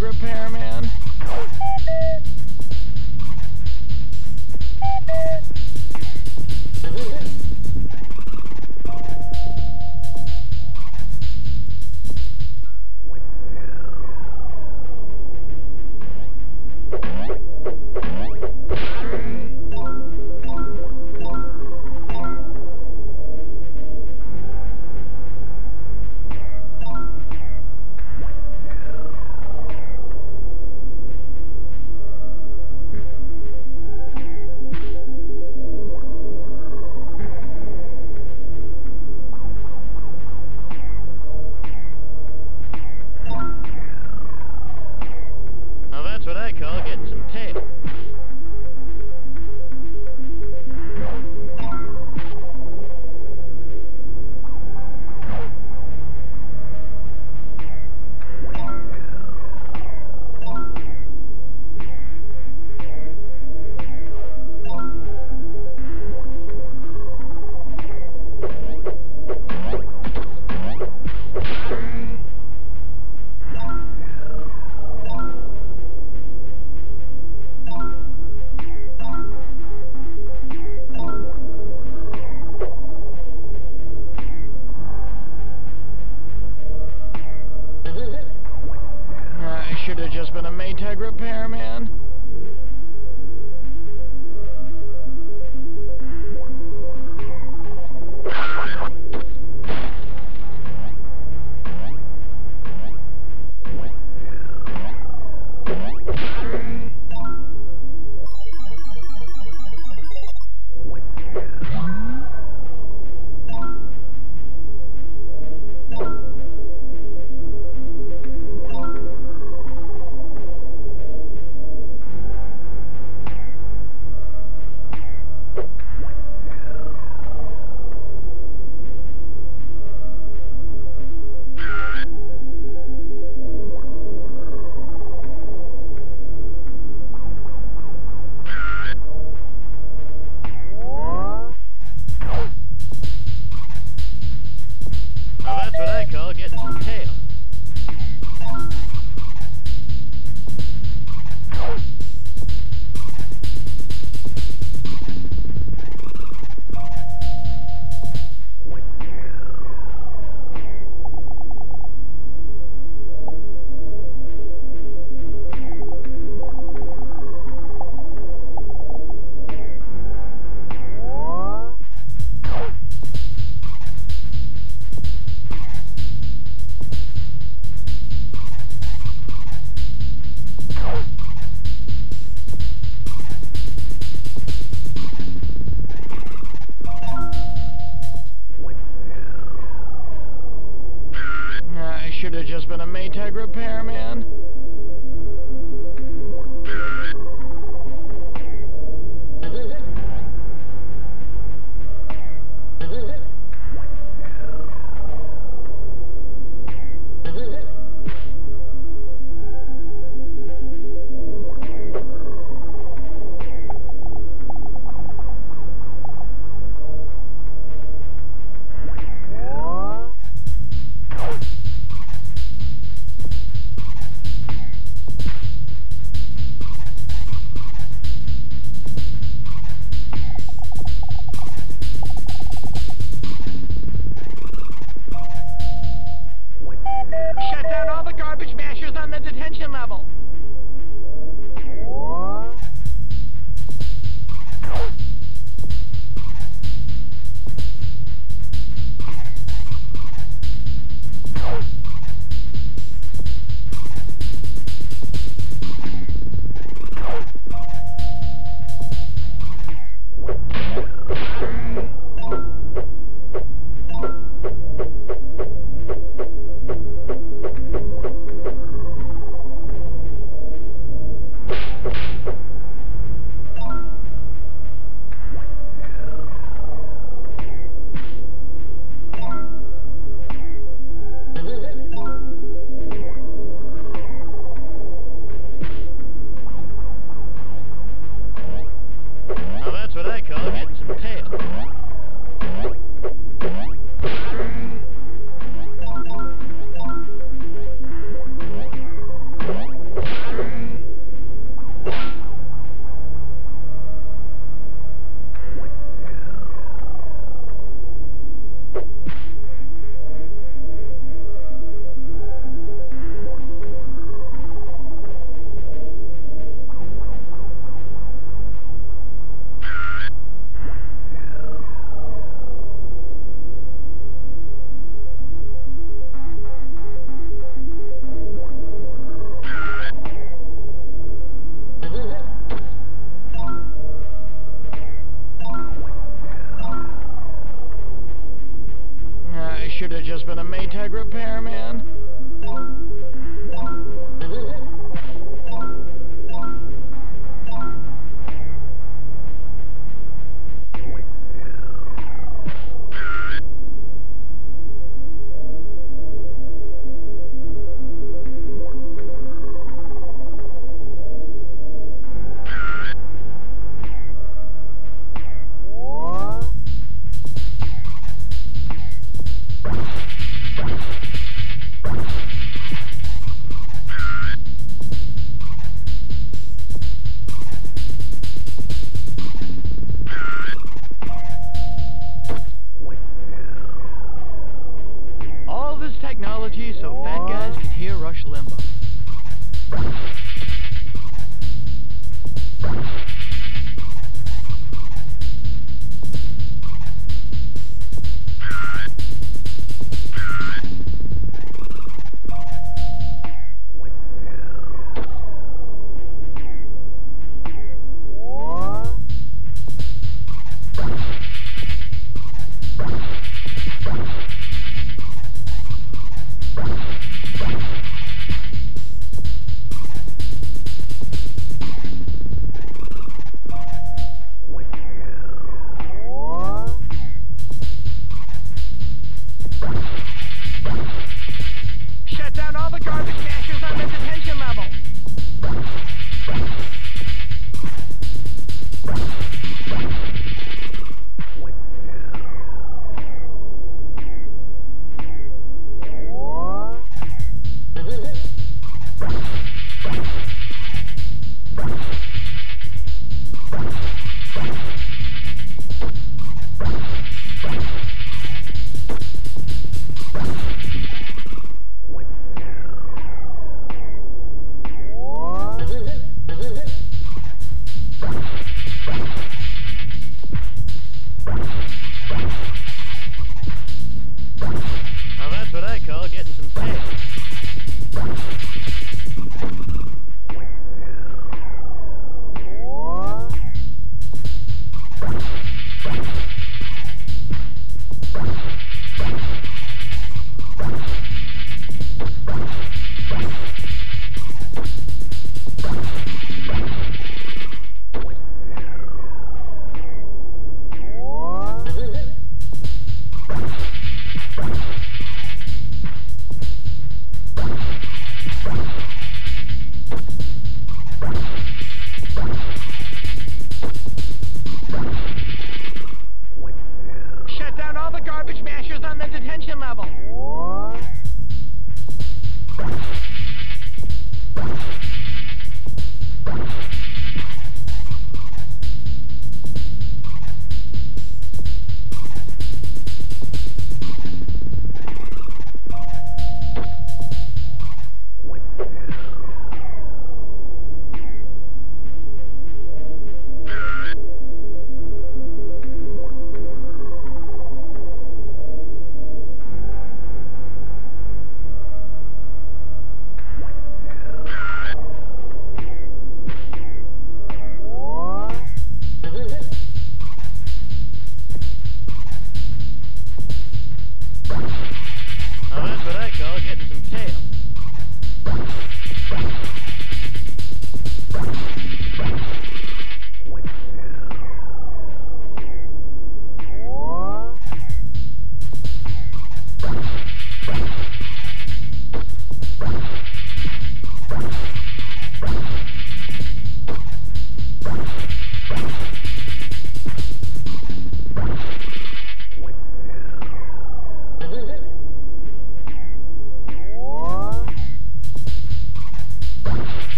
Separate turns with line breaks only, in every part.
repairman. Just been a Maytag repairman.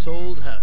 This Old House.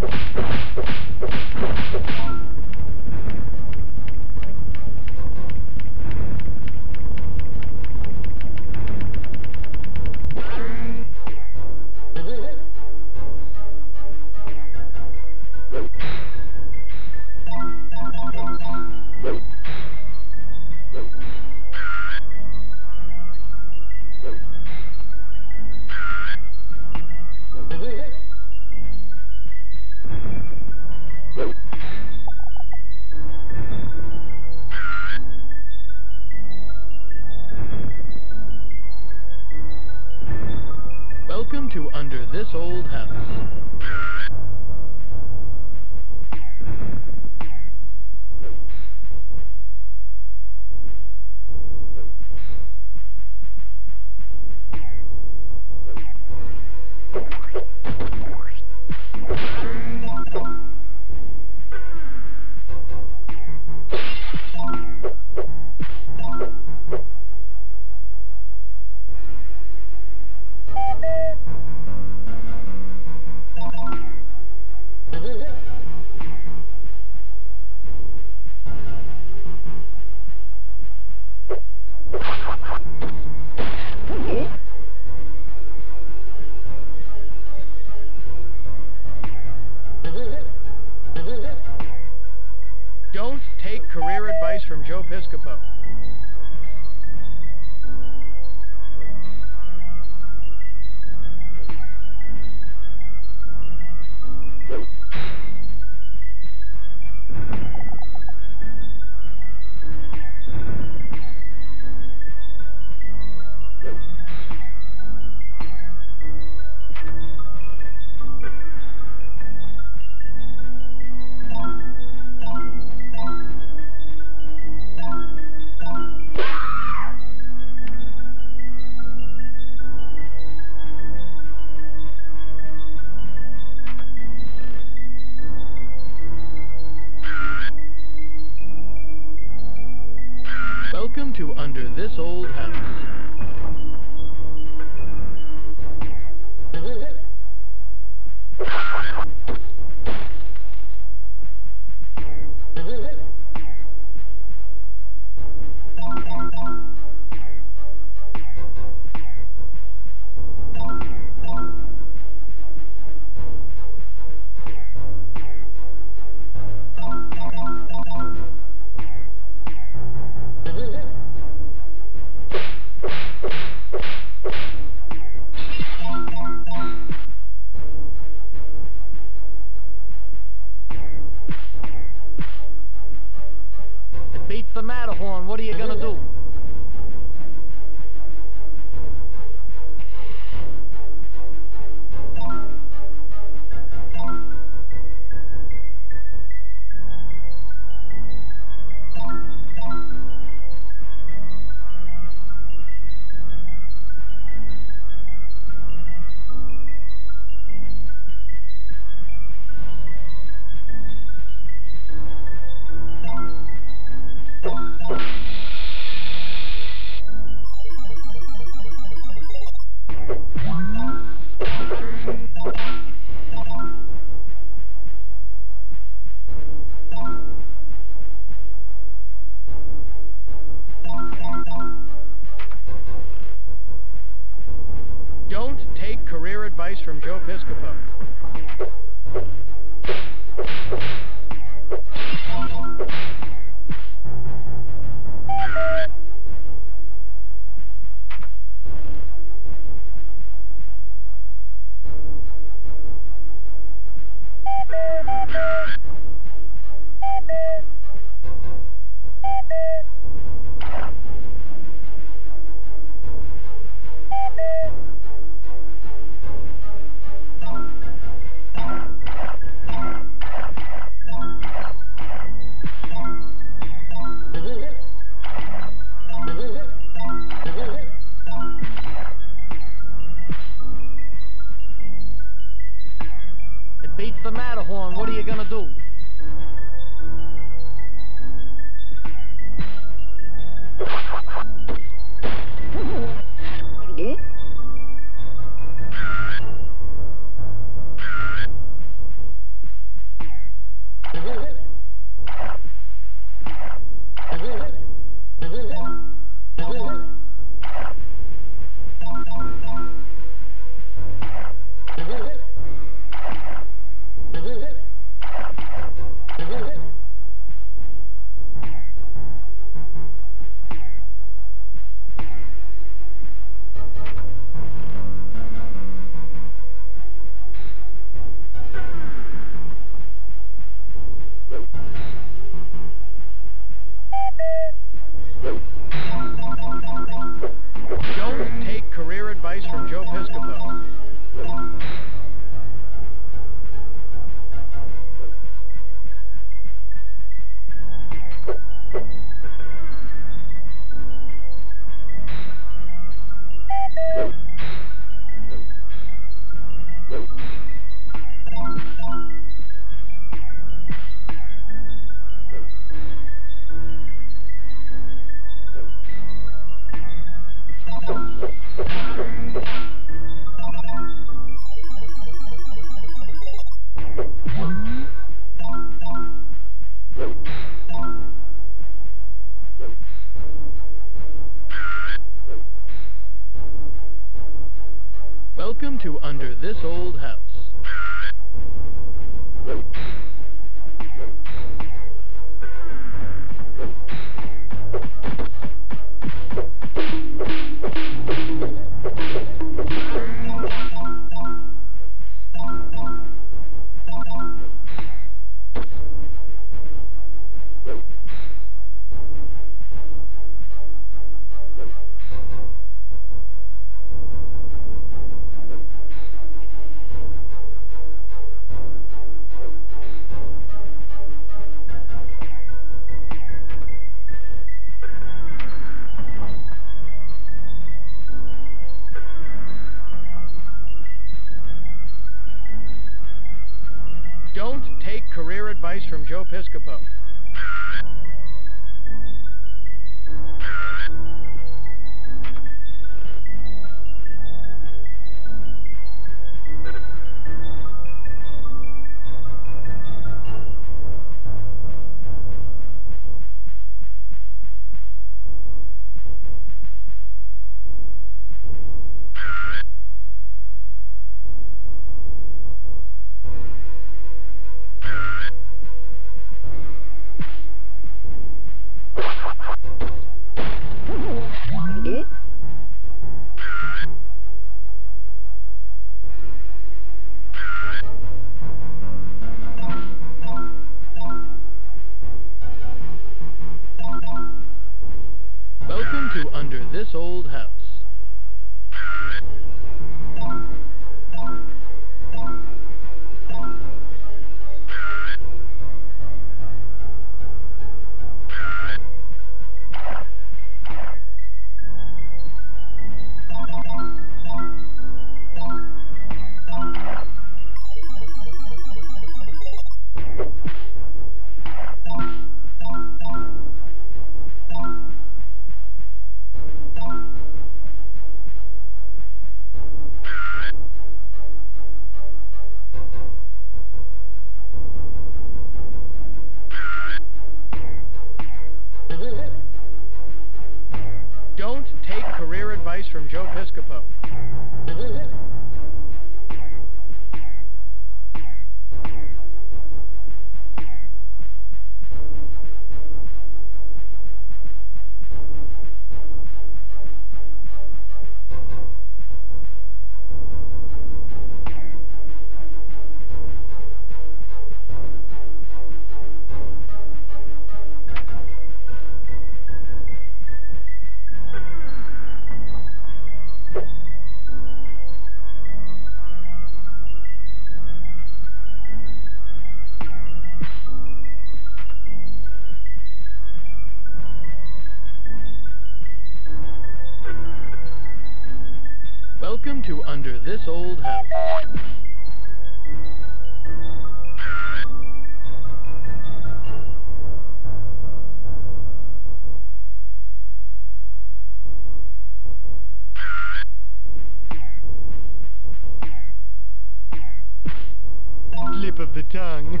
Tongue.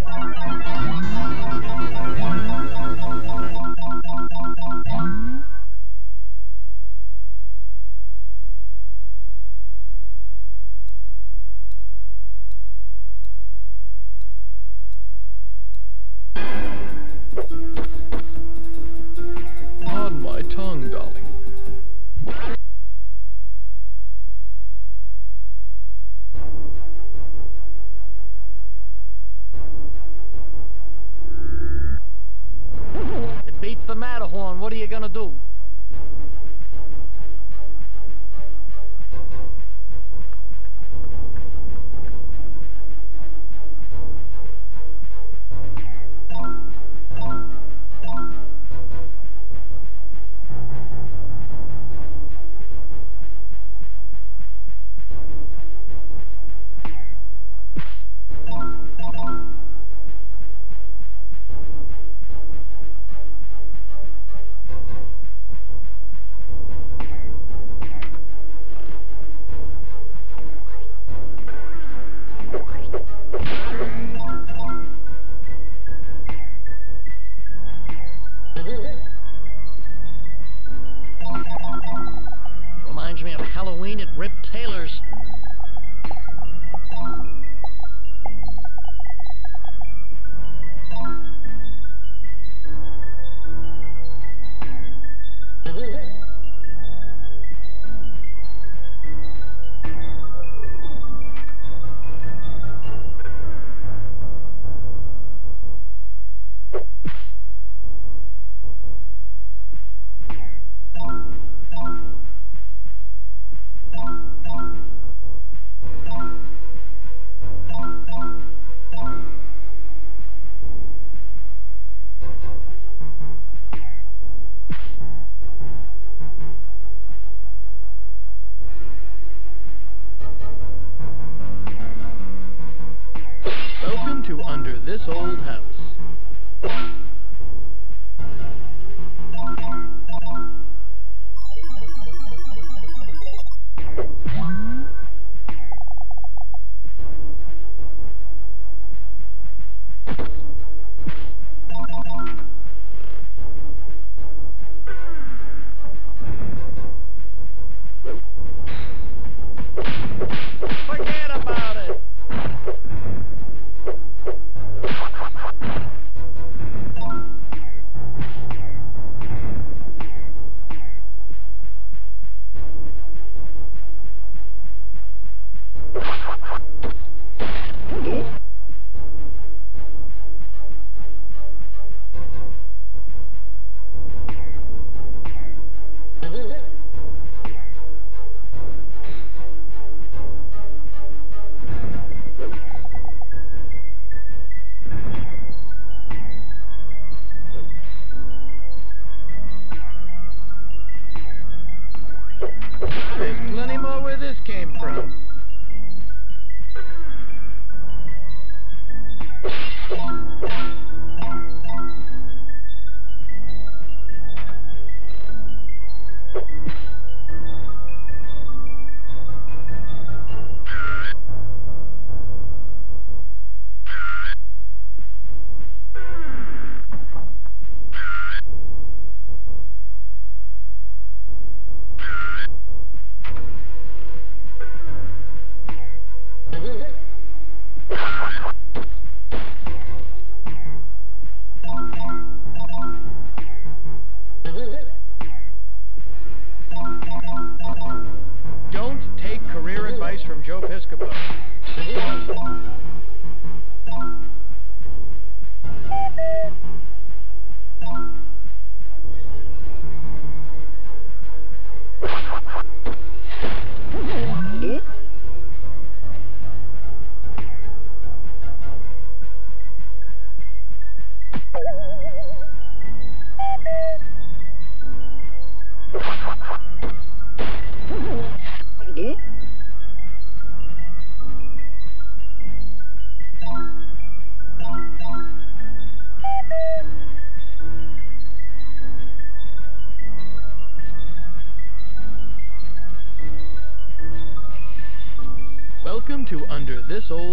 This Old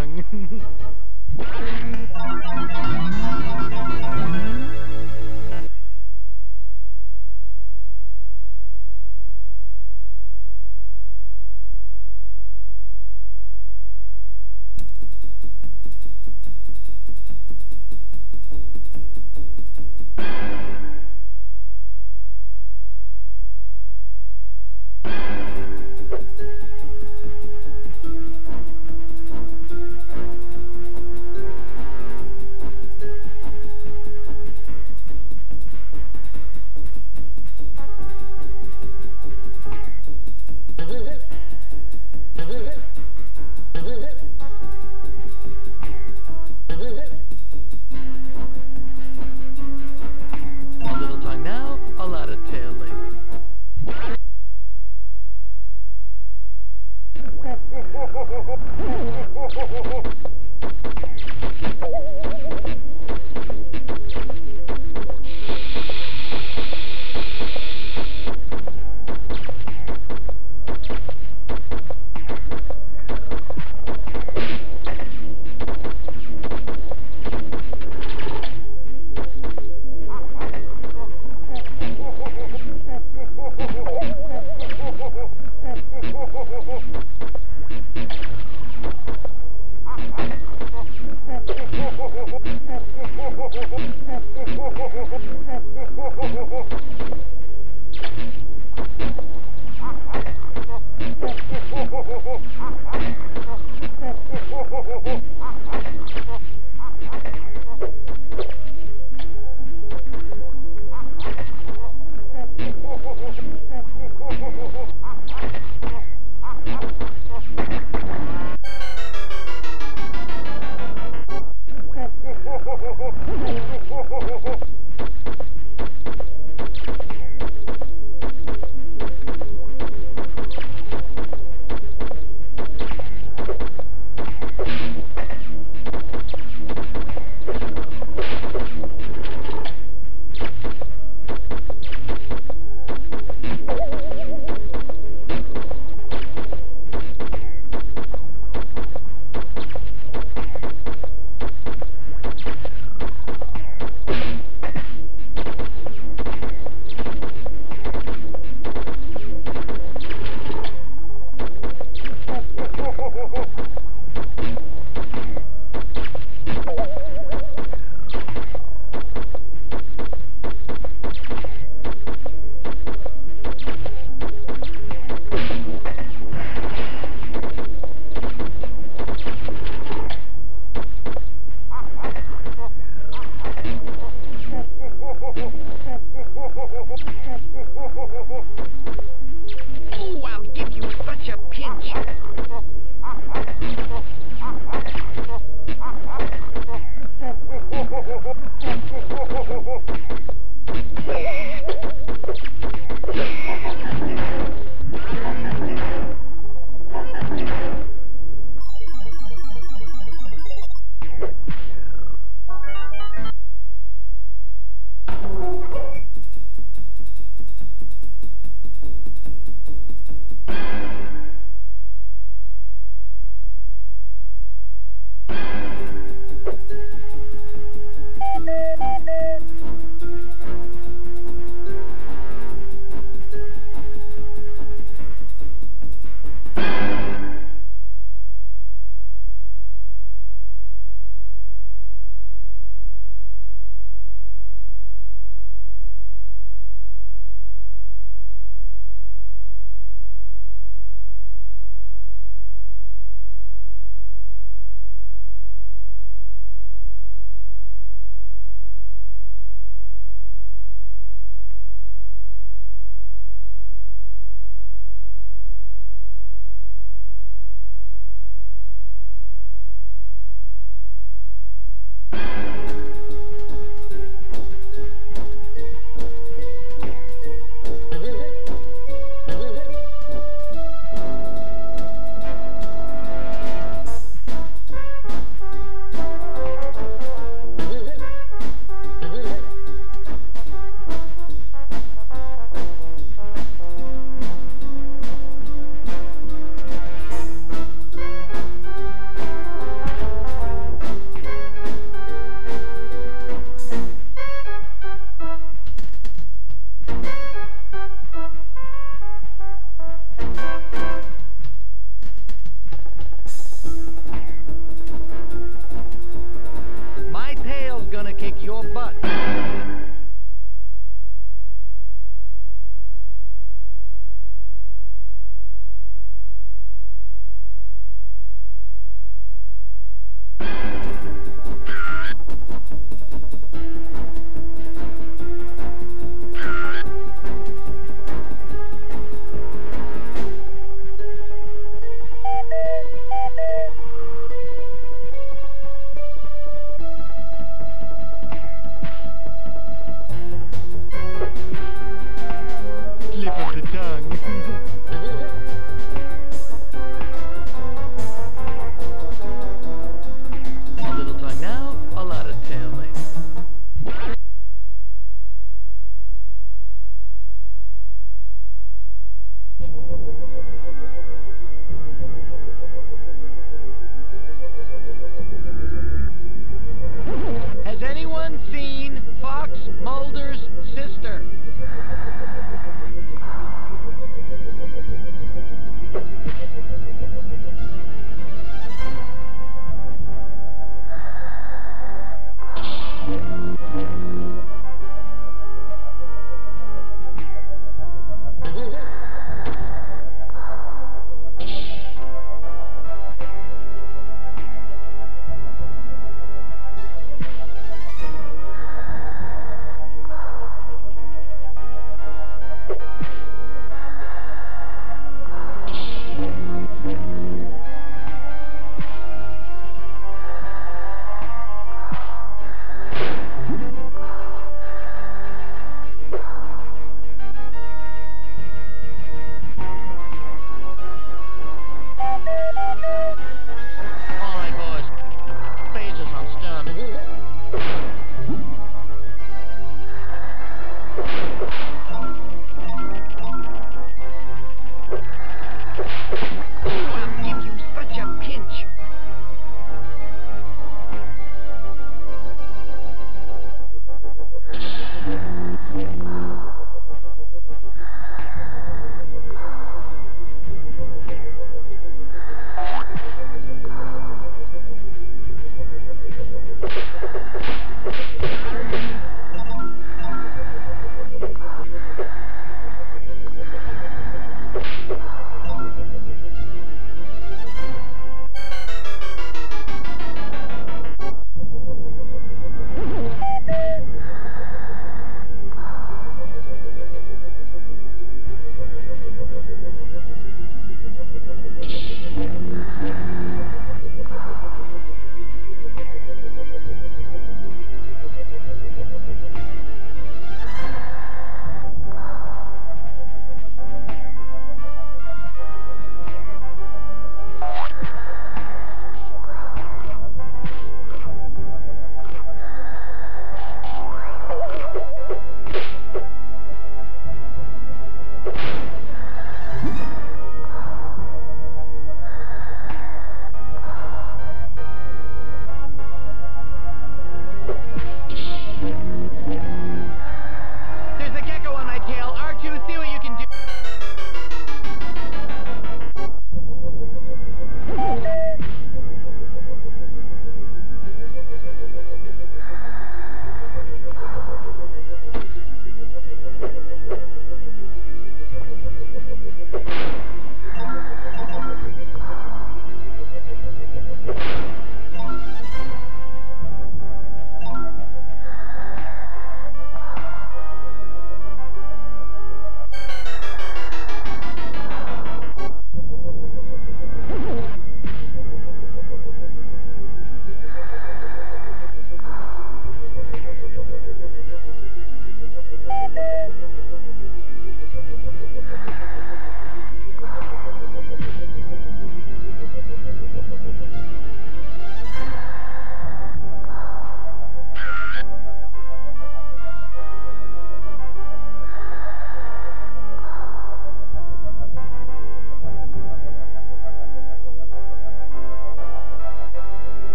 of